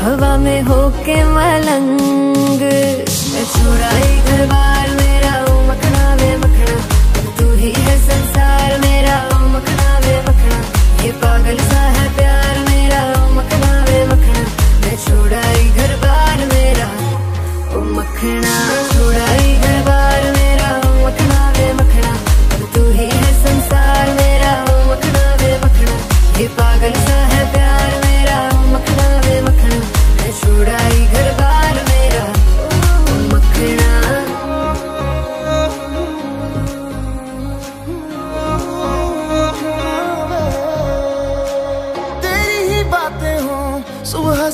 हवा में होके मलंग। मैं छुड़ाई घर बार मेरा मखना वे मखना। तू ही है संसार, मेरा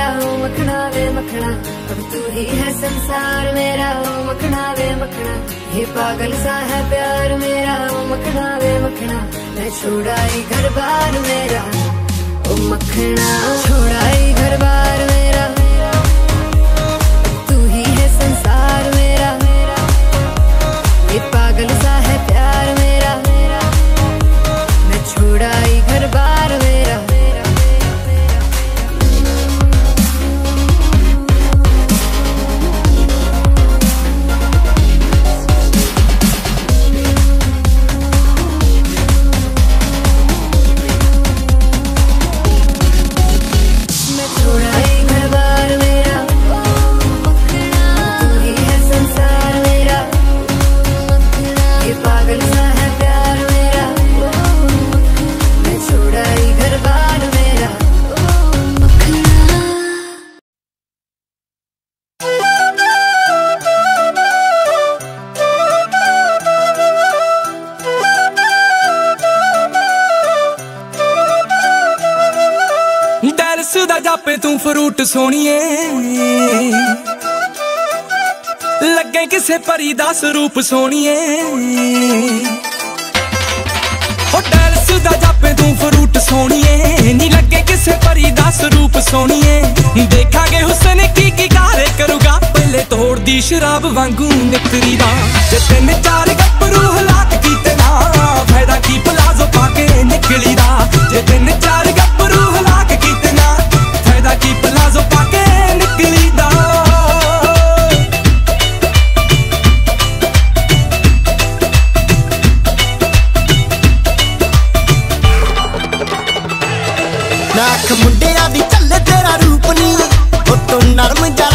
मेरा हो मखना वे मखना। अब तू ही है संसार मेरा हो मखना वे मखना। ये पागल सा है प्यार मेरा हो मखना वे मखना। मैं छोड़ाई घर बार मेरा। ओ मखना, छोड़ाई घर बार मेरा। ਡੈਲਸ ਦਾ ਜਾਪੇ ਤੂੰ ਫਰੂਟ ਸੋਣੀਏ ਲੱਗੇ ਕਿਸੇ ਪਰੀ ਦਾ ਸਰੂਪ ਸੋਣੀਏ ਹੋ ਡੈਲਸ ਦਾ ਜਾਪੇ ਤੂੰ ਫਰੂਟ ਸੋਣੀਏ ਨੀ ਲੱਗੇ ਕਿਸੇ ਪਰੀ ਦਾ ਸਰੂਪ ਸੋਣੀਏ ਦੇਖਾਂਗੇ ਹੁਸਨ ਕੀ ਕੀ ਕਾਰੇ ਕਰੂਗਾ। ਪਹਿਲੇ ਤੋੜਦੀ ਸ਼ਰਾਬ ਵਾਂਗੂ ਨਿਕਰੀ ਦਾ। ਜੇ ਤਿੰਨ ਚਾਰ ਗੱਭਰੂ ਹਲਾਕ ਕੀਤੇ ਨਾ ਨਾਖ ਮੁੰਡਿਆਂ ਦੀ ਚੱਲੇ ਤੇਰਾ ਰੂਪ ਨਹੀਂ ਉਹ ਤੂੰ ਨਰਮ ਜਾ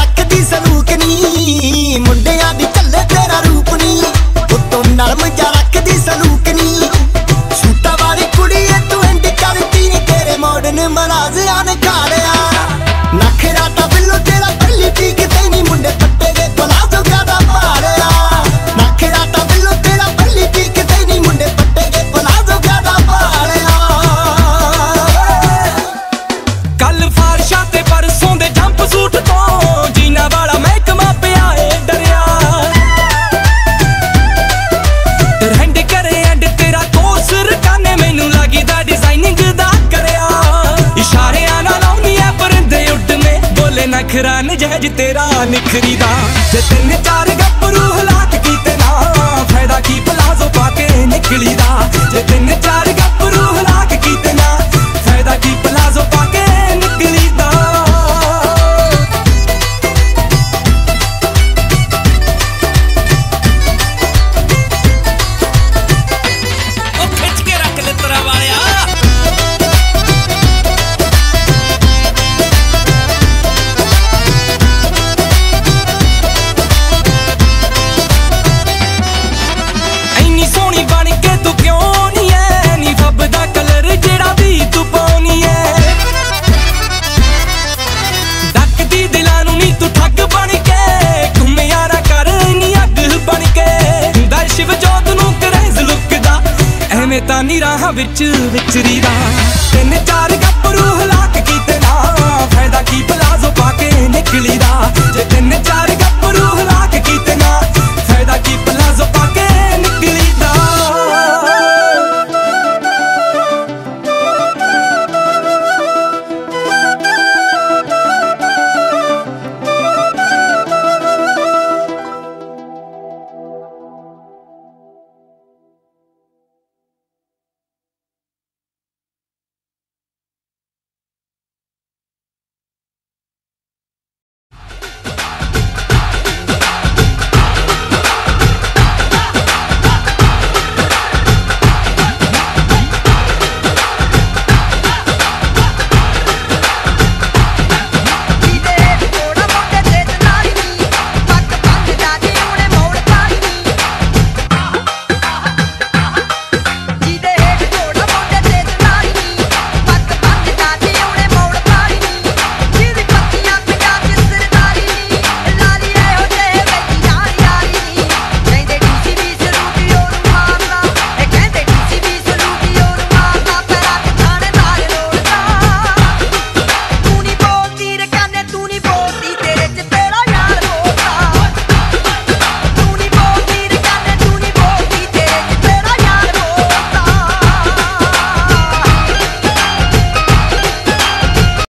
ਨਖਰਾ ਨਜਹਿਜ ਤੇਰਾ ਨਿਖਰੀ ਦਾ। ਜੇ ਤਿੰਨ ਚਾਰ ਗੱਭਰੂ ਹਲਾਕ ਕੀਤੇ ਨਾ, ਫਾਇਦਾ ਕੀ ਪਲਾਜ਼ੋ ਪਾ ਕੇ ਨਿਕਲੀ ਦਾ। ਜੇ ਤਿੰਨ ਚਾਰ ਗੱਭਰੂ ਹਲਾਕ ਕੀਤੇ ਨਾ, ਫਾਇਦਾ ਕੀ ਪਲਾਜ਼ੋ ਪਾ ਕੇ ਵਿੱਚ ਵਿਚਰੀ ਦਾ ਤਿੰਨ ਚਾਰ ਗੱਪ ਰੂਹ ਲਾਕ ਕੀਤੇ ਨਾ ਫਾਇਦਾ ਕੀ ਪਲਾਜ਼ੋ ਪਾ ਕੇ ਨਿਕਲੀ ਦਾ ਜੇ ਤਿੰਨ ਚਾਰ ਗੱਪ ਰੂਹ ਲਾਕ ਕੀਤੇ ਨਾ ਫਾਇਦਾ ਕੀ ਪਲਾਜ਼ੋ ਪਾ ਕੇ